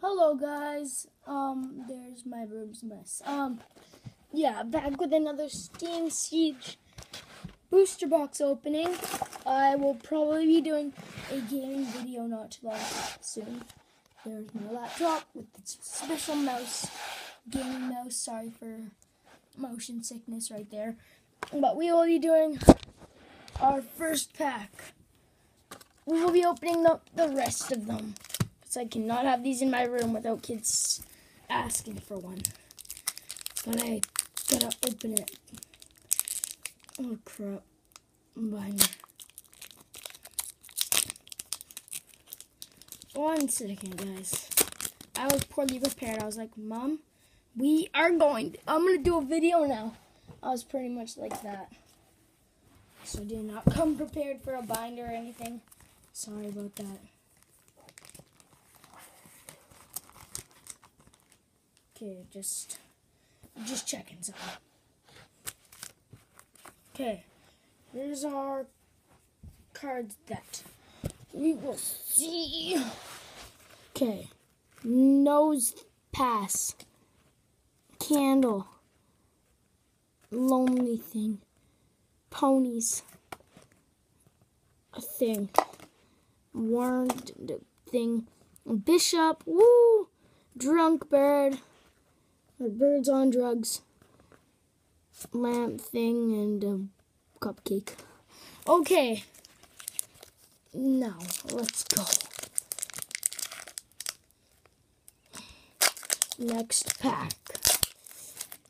Hello guys. Um, there's my room's mess. Um, yeah, back with another Steam Siege booster box opening. I will probably be doing a gaming video not too long soon. There's my laptop with its special mouse, gaming mouse. Sorry for motion sickness right there. But we will be doing our first pack. We will be opening up the rest of them. I cannot have these in my room without kids asking for one. But I gotta open it. Oh crap. Binder. One oh, second, guys. I was poorly prepared. I was like, Mom, we are going. To, I'm gonna do a video now. I was pretty much like that. So did not come prepared for a binder or anything. Sorry about that. Okay, just just checking something. Okay, here's our cards that we will see. Okay, nose pass, candle, lonely thing, ponies, a thing, warned thing, bishop, woo, drunk bird. Birds on drugs, lamp thing, and a cupcake. Okay. Now, let's go. Next pack.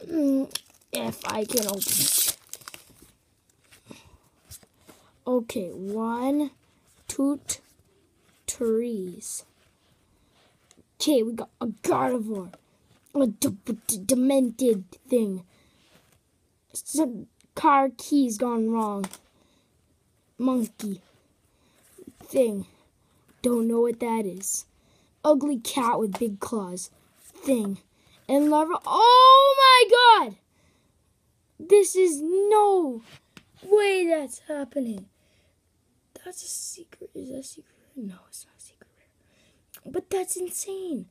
Mm, if I can open it. Okay, one, two, trees. Okay, we got a Gardevoir a demented thing. Some car keys gone wrong. Monkey thing. Don't know what that is. Ugly cat with big claws thing. And larva. Oh my god! This is no way that's happening. That's a secret. Is that a secret? No, it's not a secret. But that's insane.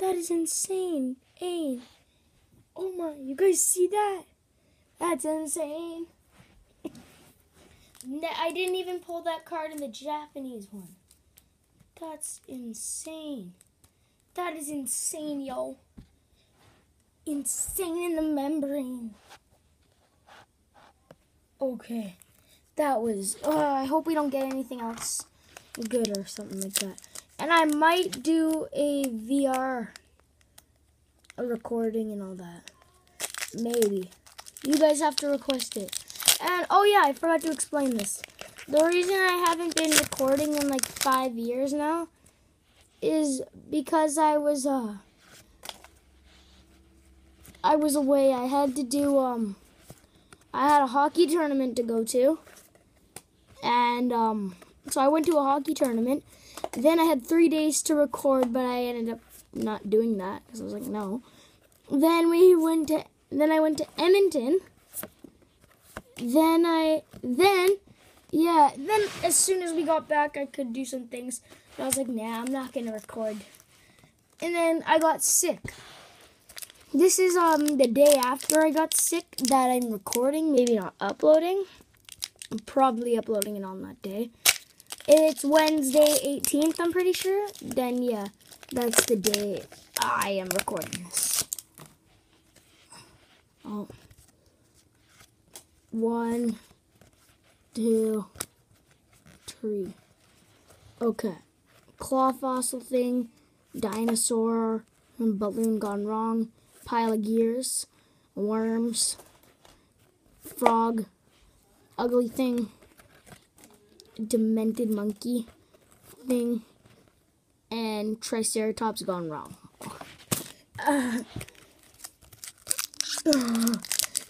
That is insane. Ain. Oh my, you guys see that? That's insane. I didn't even pull that card in the Japanese one. That's insane. That is insane, yo. Insane in the membrane. Okay. That was. Uh, I hope we don't get anything else good or something like that. And I might do a VR a recording and all that. Maybe. You guys have to request it. And, oh yeah, I forgot to explain this. The reason I haven't been recording in like five years now is because I was, uh, I was away. I had to do, um, I had a hockey tournament to go to. And, um, so I went to a hockey tournament. Then I had three days to record, but I ended up not doing that because I was like, no. Then we went to, then I went to Edmonton. Then I, then, yeah, then as soon as we got back, I could do some things. But I was like, nah, I'm not gonna record. And then I got sick. This is um the day after I got sick that I'm recording, maybe not uploading. I'm probably uploading it on that day. It's Wednesday 18th, I'm pretty sure. Then, yeah, that's the day I am recording this. Oh. One, two, three. Okay. Claw fossil thing, dinosaur, balloon gone wrong, pile of gears, worms, frog, ugly thing, demented monkey thing and Triceratops gone wrong. Uh,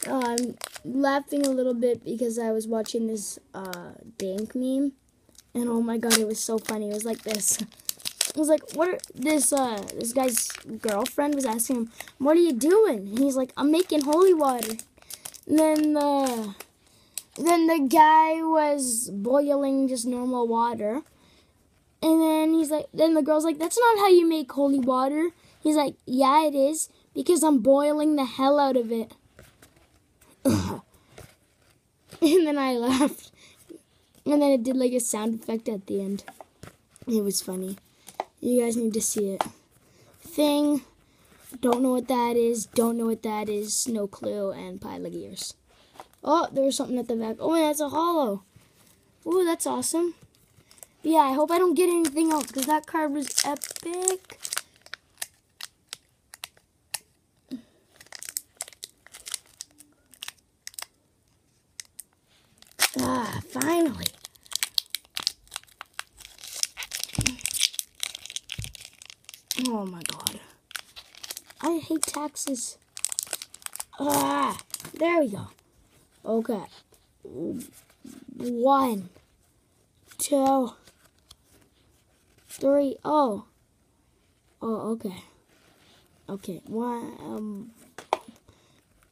I'm laughing a little bit because I was watching this uh, Dank meme, and oh my god, it was so funny. It was like this. It was like, what are, this uh this guy's girlfriend was asking him, "What are you doing?" And he's like, "I'm making holy water." And then the then the guy was boiling just normal water. And then he's like, then the girl's like, that's not how you make holy water. He's like, yeah, it is because I'm boiling the hell out of it. and then I laughed. And then it did like a sound effect at the end. It was funny. You guys need to see it. Thing. Don't know what that is. Don't know what that is. No clue. And pile of gears. Oh, there was something at the back. Oh, that's a holo. Oh, that's awesome. But yeah, I hope I don't get anything else because that card was epic. Ah, finally. Oh my god. I hate taxes. Ah, there we go. Okay. One, two, three. Oh. Oh, okay. Okay. One, um,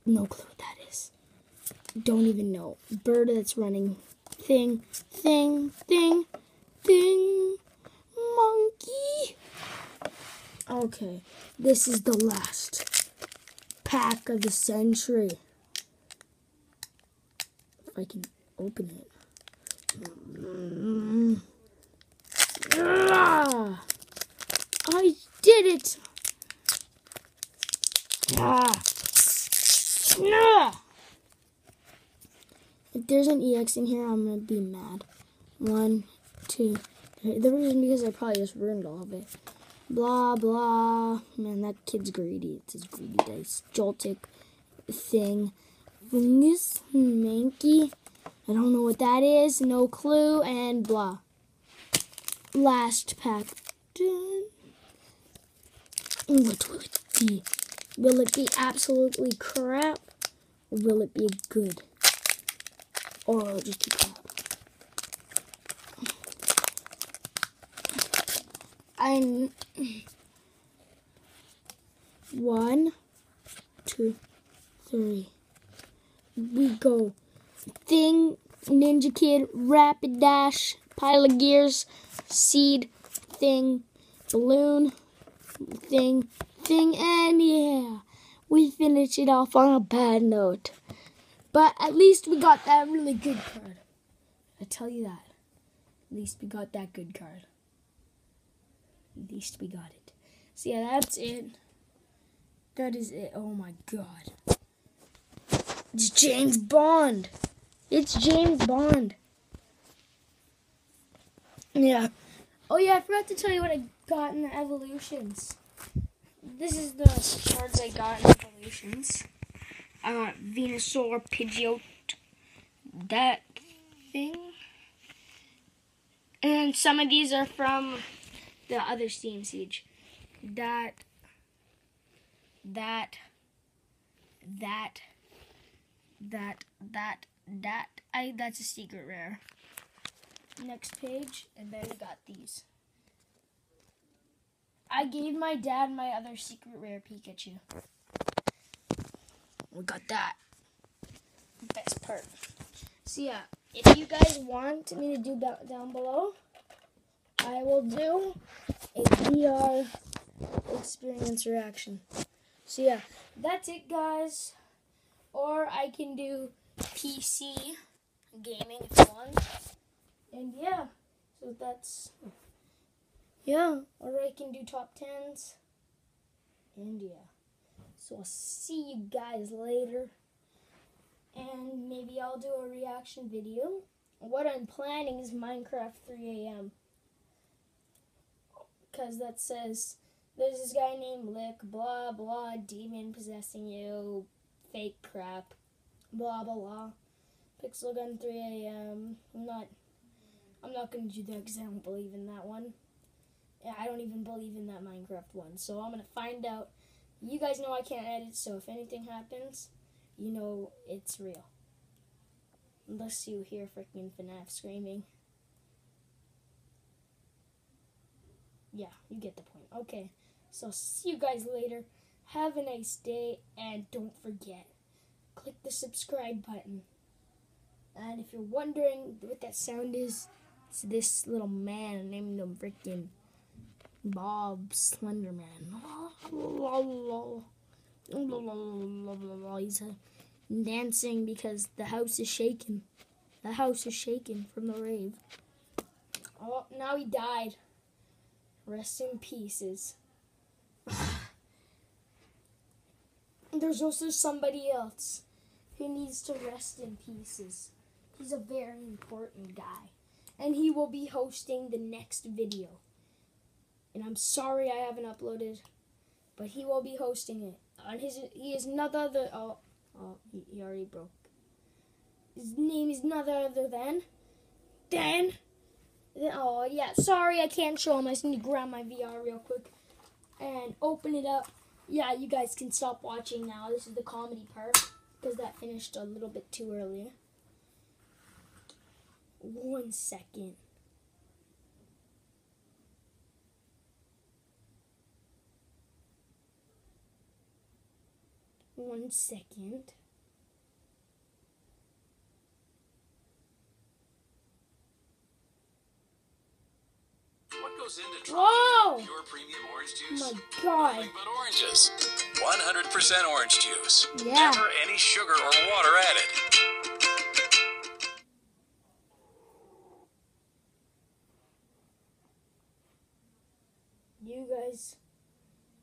no clue what that is. Don't even know. Bird that's running. Thing, thing, thing, thing. Monkey. Okay. This is the last pack of the century. I can open it. Ah, I did it! Ah. If there's an EX in here, I'm gonna be mad. One, two, three. The reason because I probably just ruined all of it. Blah, blah. Man, that kid's greedy. It's his greedy dice. Joltik thing. Fungus, Mankey. I don't know what that is. No clue. And blah. Last pack. What will it be? Will it be absolutely crap? Or will it be good? Or will just be crap? I'm one, two, three. We go. Thing, Ninja Kid, Rapidash, Pile of Gears, Seed, Thing, Balloon, Thing, Thing, and yeah, we finish it off on a bad note. But at least we got that really good card. I tell you that. At least we got that good card. At least we got it. So yeah, that's it. That is it. Oh my god. It's James Bond. It's James Bond. Yeah. Oh yeah, I forgot to tell you what I got in the evolutions. This is the cards I got in the evolutions. I got Venusaur, Pidgeot, that thing. And some of these are from the other Steam Siege. That, that, that, that, that, that. I that's a secret rare. Next page, and then we got these. I gave my dad my other secret rare Pikachu. We got that. Best part. So yeah, if you guys want me to do that down below, I will do a VR experience reaction. So yeah, that's it guys. Or I can do PC gaming if you want. And yeah, so that's yeah. Or I can do top tens. And yeah. So I'll see you guys later. And maybe I'll do a reaction video. What I'm planning is Minecraft 3 a.m. Because that says there's this guy named Lick, blah blah, demon possessing you, fake crap, blah blah blah. Pixel Gun 3 a.m. I'm not, I'm not gonna do that because I don't believe in that one. I don't even believe in that Minecraft one. So I'm gonna find out. You guys know I can't edit, so if anything happens, you know it's real. Unless you hear freaking FNAF screaming. Yeah, you get the point. Okay, so see you guys later. Have a nice day, and don't forget, click the subscribe button. And if you're wondering what that sound is, It's this little man named him freaking Bob Slenderman. He's uh, dancing because the house is shaking. The house is shaking from the rave. Oh, now he died. Rest in pieces. There's also somebody else who needs to rest in pieces. He's a very important guy. And he will be hosting the next video. And I'm sorry I haven't uploaded, but he will be hosting it. On his he is none other oh oh he, he already broke. His name is none other than Dan. Oh yeah, sorry I can't show him. I just need to grab my VR real quick and open it up. Yeah, you guys can stop watching now. This is the comedy part because that finished a little bit too early. One second. One second. What goes into Whoa! pure premium orange Oh juice? my god. But oranges. 100% orange juice. Yeah. Never any sugar or water added. You guys.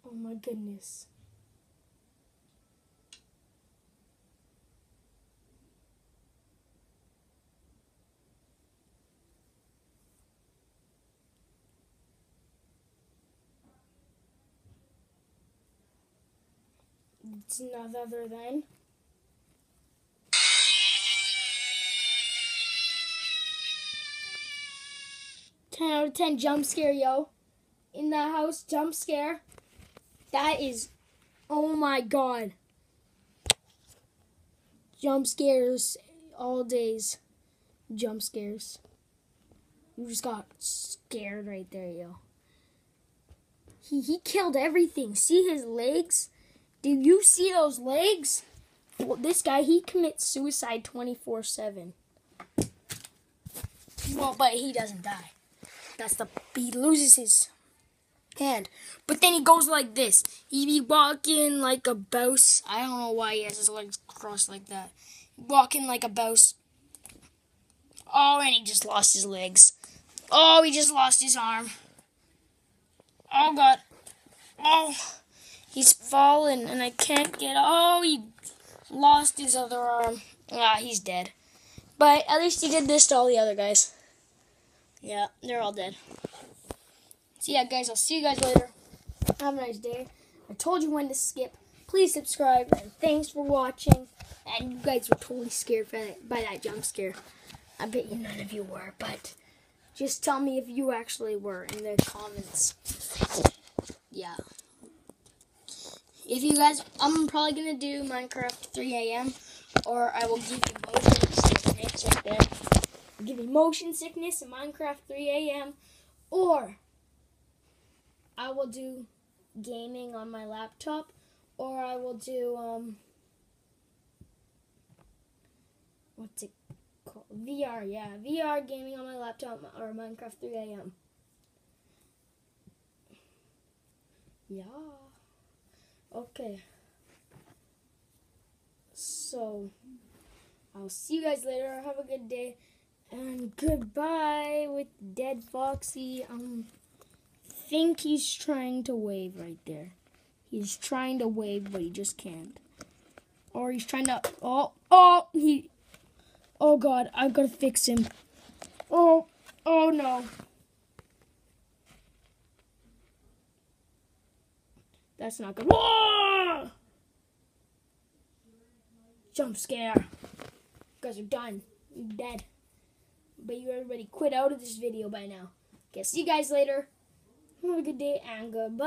Oh my goodness. It's none other than. Ten out of ten jump scare, yo. In the house, jump scare. That is, oh my god. Jump scares all days. Jump scares. You just got scared right there, yo. He he killed everything. See his legs? Do you see those legs? Well, this guy he commits suicide twenty four seven. Well, but he doesn't die. That's the he loses his hand. But then he goes like this. He be walking like a bouse. I don't know why he has his legs crossed like that. Walking like a bouse. Oh, and he just lost his legs. Oh, he just lost his arm. Oh god. Oh, he's fallen and I can't get. Oh, he lost his other arm. Ah, he's dead. But at least he did this to all the other guys. Yeah, they're all dead. So yeah, guys, I'll see you guys later. Have a nice day. I told you when to skip. Please subscribe and thanks for watching. And you guys were totally scared by that, by that jump scare. I bet you none of you were, but just tell me if you actually were in the comments. Yeah. If you guys, I'm probably gonna do Minecraft 3 a.m. or I will give you motion sickness right there. I'll give you motion sickness in Minecraft 3 a.m. or I will do gaming on my laptop, or I will do um, what's it called? VR, yeah, VR gaming on my laptop or Minecraft 3 a.m. Yeah. Okay. So, I'll see you guys later. Have a good day. And goodbye with Dead Foxy. Um, think he's trying to wave right there. He's trying to wave, but he just can't. Or he's trying to. Oh, oh, he. Oh God, I've got to fix him. Oh, oh no. That's not good. Whoa! Jump scare. You guys are done. You're dead. But you already quit out of this video by now. Okay, see you guys later. Have a good day and goodbye.